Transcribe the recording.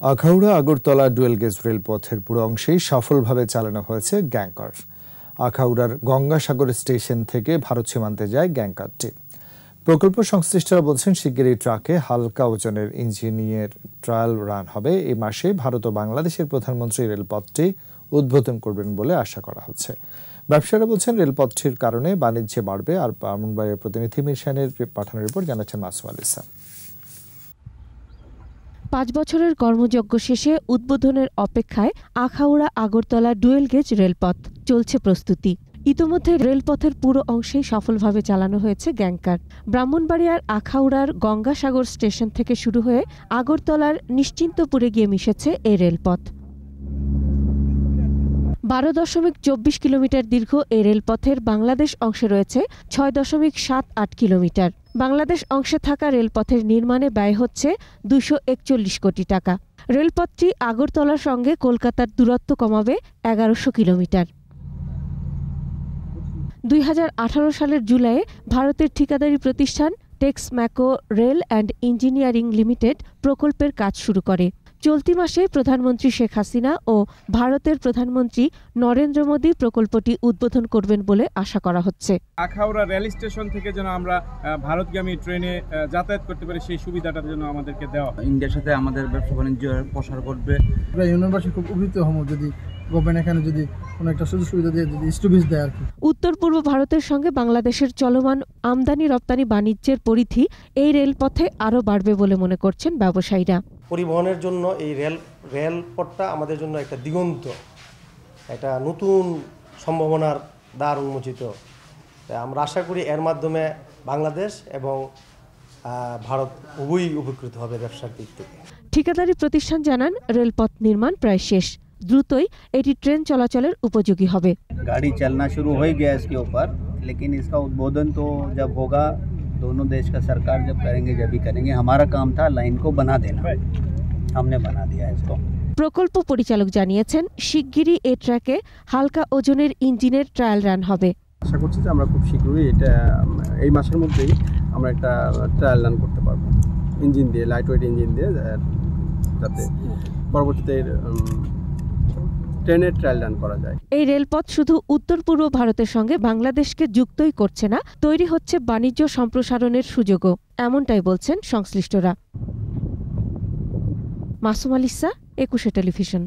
Akhaura, Agartala dual gauge রেলপথের পুরো অংশেই সফলভাবে চালানো হয়েছে গ্যাংকার। আখাউড়ার গঙ্গাসাগর স্টেশন থেকে ভারত সীমান্তে যায় গ্যাংকারটি। প্রকল্প সংশ্লিষ্টরা বলছেন, শিগগিরই ট্রাকে হালকা ওজনের ইঞ্জিনিয়ার ট্রায়াল রান হবে। এই মাসে ভারত ও বাংলাদেশের প্রধানমন্ত্রী রেলপথটি উদ্বোধন করবেন বলে আশা করা হচ্ছে। ব্যবসায়ীরা বলছেন, রেলপথটির কারণে বাণিজ্যে বাড়বে আর ব্রাহ্মণবাড়িয়ার প্রতিনিধি মিশনের পাঠানোর রিপোর্ট জানাচ্ছেন মাসুম আলিসা পাঁচ বছরের কর্মযজ্ঞ শেষে উদ্বোধনের অপেক্ষায় আখাউড়া আগরতলা ডুয়েল গেজ রেলপথ চলছে প্রস্তুতি। ইতোমধ্যে রেলপথের পুরো অংশেই সফলভাবে চালানো হয়েছে গ্যাংকার। ব্রাহ্মণবাড়িয়ার আখাউড়ার গঙ্গাসাগর স্টেশন থেকে শুরু হয়ে আগরতলার নিশ্চিন্তপুরে গিয়ে মিশেছে এই রেলপথ। বারো দশমিক চব্বিশ কিলোমিটার দীর্ঘ এই রেলপথের বাংলাদেশ অংশে রয়েছে ছয় দশমিক সাত আট কিলোমিটার। বাংলাদেশ অংশে থাকা রেলপথের নির্মাণে ব্যয় হচ্ছে দুশো একচল্লিশ কোটি টাকা। রেলপথটি আগরতলার সঙ্গে কলকাতার দূরত্ব কমাবে এগারোশো কিলোমিটার। দুই হাজার আঠারো সালের জুলাইয়ে ভারতের ঠিকাদারি প্রতিষ্ঠান Texmaco rail and engineering limited প্রকল্পের কাজ শুরু করে। চলতি মাসে প্রধানমন্ত্রী শেখ হাসিনা ও ভারতের প্রধানমন্ত্রী নরেন্দ্র মোদী প্রকল্পটি উদ্বোধন করবেন বলে আশা করা হচ্ছে। আখাউড়া রেল স্টেশন থেকে যেন আমরা ভারতগামী ট্রেনে যাতায়াত করতে পারি সেই সুবিধাটা যেন আমাদেরকে দেওয়া হয়। ইন্ডিয়ার সাথে আমাদের ব্যবসা বাণিজ্য প্রসার করবে আমরা ইউনিভার্সিটি খুব উপকৃত হব যদি গভর্নমেন্ট এখানে যদি কোনো একটা সুযোগ সুবিধা দিয়ে যদি দেয় আর কি। উত্তর পূর্ব ভারতের সঙ্গে বাংলাদেশের চলমান আমদানি রপ্তানি বাণিজ্যের পরিধি এই রেলপথে আরও বাড়বে বলে মনে করছেন ব্যবসায়ীরা। পরিবহনের জন্য এই রেল রেলপথটা আমাদের জন্য একটা দিগন্ত একটা নতুন সম্ভাবনার দ্বার উন্মোচিত তাই আমরা আশা করি এর মাধ্যমে বাংলাদেশ এবং আহ, ভারত উভয়ই উপকৃত হবে ব্যবসার দিক থেকে ঠিকাদারি প্রতিষ্ঠান জানান রেলপথ নির্মাণ প্রায় শেষ দ্রুতই এটি ট্রেন চলাচলের উপযোগী হবে गाड़ी चलना शुरू हो ही गया इसके ऊपर लेकिन इसका उद्बोधन तो जब होगा दोनों देश का सरकार जब करेंगे जब भी करेंगे हमारा काम था लाइन को बना देना हमने बना दिया है इसको প্রকল্প পরিচালক জানিয়েছেন শিগগিরই এ ট্র্যাকে হালকা ওজনের ইঞ্জিনের ট্রায়াল রান হবে আশা করছি যে আমরা খুব শীঘ্রই এটা উম, এই মাসের মধ্যেই আমরা একটা ট্রায়াল রান করতে পারবো ইঞ্জিন দিয়ে লাইট ওয়েট ইঞ্জিন দিয়ে আহ, যাতে পরবর্তীতে উম, ট্রেনের ট্রায়াল রান করা যায়। এই রেলপথ শুধু উত্তর পূর্ব ভারতের সঙ্গে বাংলাদেশকে যুক্তই করছে না, তৈরি হচ্ছে বাণিজ্য সম্প্রসারণের সুযোগও, এমনটাই বলছেন সংশ্লিষ্টরা। মাসুম আলিসা একুশে টেলিভিশন।